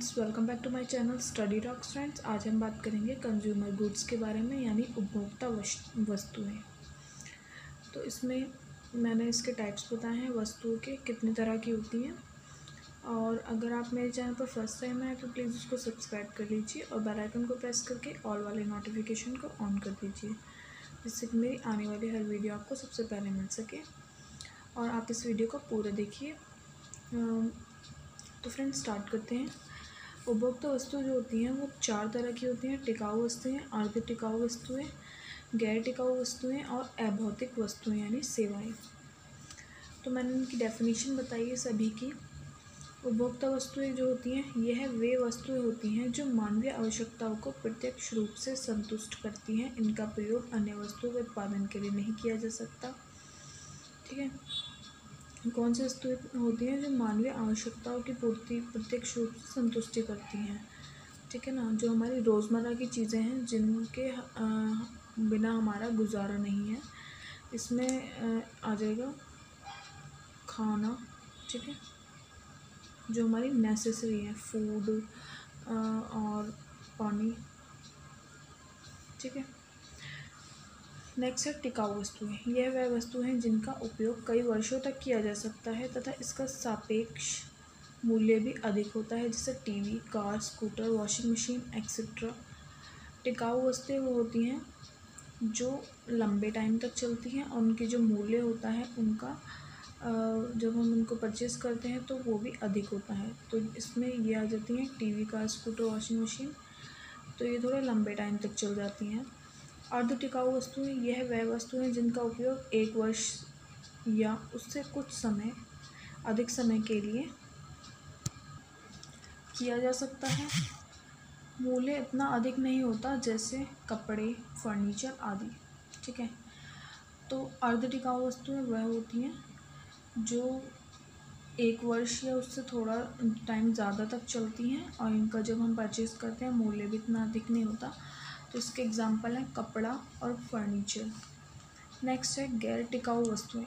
Friends welcome back to my channel Study Talks friends आज हम बात करेंगे कंज्यूमर गुड्स के बारे में, यानी उपभोक्ता वस्तुएँ। तो इसमें मैंने इसके टाइप्स बताए हैं, वस्तुओं के कितनी तरह की होती हैं। और अगर आप मेरे चैनल पर फ़र्स्ट टाइम आए तो प्लीज़ उसको सब्सक्राइब कर लीजिए और बेल आइकन को प्रेस करके ऑल वाले नोटिफिकेशन को ऑन कर दीजिए। जिससे कि मेरी आने वाली हर वीडियो आपको सबसे पहले मिल सके। और आप इस वीडियो को पूरा देखिए। तो फ्रेंड्स स्टार्ट करते हैं। उपभोक्ता वस्तु जो होती हैं, वो चार तरह की होती हैं। टिकाऊ वस्तुएँ अर्ध टिकाऊ वस्तुएँ गैर टिकाऊ वस्तुएँ और अभौतिक वस्तुएँ यानी सेवाएँ। तो मैंने इनकी डेफिनेशन बताई है सभी की। उपभोक्ता वस्तुएँ जो होती हैं यह है वे वस्तुएँ होती हैं जो मानवीय आवश्यकताओं को प्रत्यक्ष रूप से संतुष्ट करती हैं। इनका प्रयोग अन्य वस्तुओं के उत्पादन के लिए नहीं किया जा सकता। ठीक है? कौन सी वस्तुएँ होती हैं जो मानवीय आवश्यकताओं की पूर्ति, प्रत्यक्ष रूप से संतुष्टि करती हैं? ठीक है ना? जो हमारी रोज़मर्रा की चीज़ें हैं, जिनके बिना हमारा गुजारा नहीं है। इसमें आ जाएगा खाना, ठीक है? जो हमारी नेसेसरी है फ़ूड और पानी, ठीक है? नेक्स्ट है टिकाऊ वस्तुएँ। यह वह वस्तु हैं जिनका उपयोग कई वर्षों तक किया जा सकता है तथा इसका सापेक्ष मूल्य भी अधिक होता है, जैसे TV, car, scooter, washing machine etcetera टिकाऊ वस्तुएँ वो होती हैं जो लंबे टाइम तक चलती हैं और उनकी जो मूल्य होता है, उनका जब हम उनको परचेज़ करते हैं तो वो भी अधिक होता है। तो इसमें ये आ जाती हैं TV, car, scooter washing machine तो ये थोड़े लंबे टाइम तक चल जाती हैं। अर्ध टिकाऊ वस्तुएँ यह वह वस्तुएँ जिनका उपयोग एक वर्ष या उससे कुछ समय, अधिक समय के लिए किया जा सकता है। मूल्य इतना अधिक नहीं होता जैसे कपड़े, फर्नीचर आदि, ठीक है? तो अर्ध टिकाऊ वस्तुएँ वह होती हैं जो एक वर्ष या उससे थोड़ा टाइम ज़्यादा तक चलती हैं और इनका जब हम परचेज़ करते हैं, मूल्य भी इतना अधिक नहीं होता। तो इसके एग्ज़ाम्पल हैं कपड़ा और फर्नीचर नेक्स्ट है गैर टिकाऊ वस्तुएँ.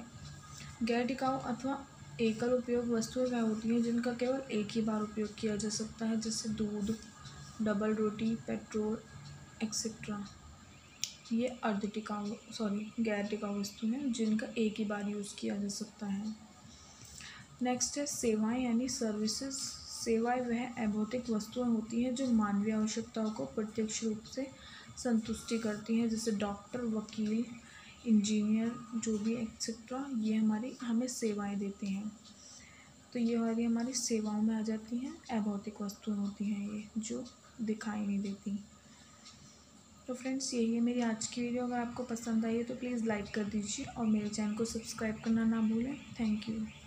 गैर टिकाऊ अथवा एकल उपयोग वस्तुएँ वह होती हैं जिनका केवल एक ही बार उपयोग किया जा सकता है, जैसे दूध डबल रोटी पेट्रोल एक्सेट्रा ये अर्ध टिकाऊ सॉरी गैर टिकाऊ वस्तु हैं जिनका एक ही बार यूज़ किया जा सकता है. नेक्स्ट है सेवाएँ यानी सर्विसेज़ सेवाएँ वह अभौतिक वस्तुएँ होती हैं जो मानवीय आवश्यकताओं को प्रत्यक्ष रूप से संतुष्टि करती हैं, जैसे डॉक्टर, वकील, इंजीनियर, जो भी एक्सेट्रा ये हमारी, हमें सेवाएँ देते हैं। तो ये वाली हमारी सेवाओं में आ जाती हैं, अभौतिक वस्तुएँ होती हैं ये, जो दिखाई नहीं देती। तो फ्रेंड्स, यही है मेरी आज की वीडियो। अगर आपको पसंद आई है तो प्लीज़ लाइक कर दीजिए और मेरे चैनल को सब्सक्राइब करना ना भूलें। Thank you.